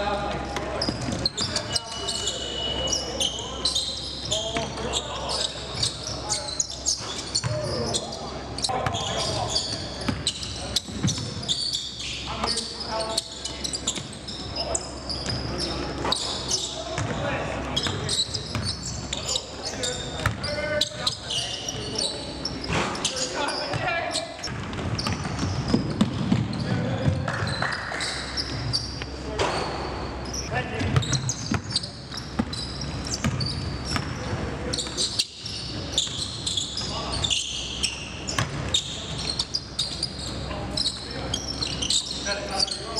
하여 하여 Watch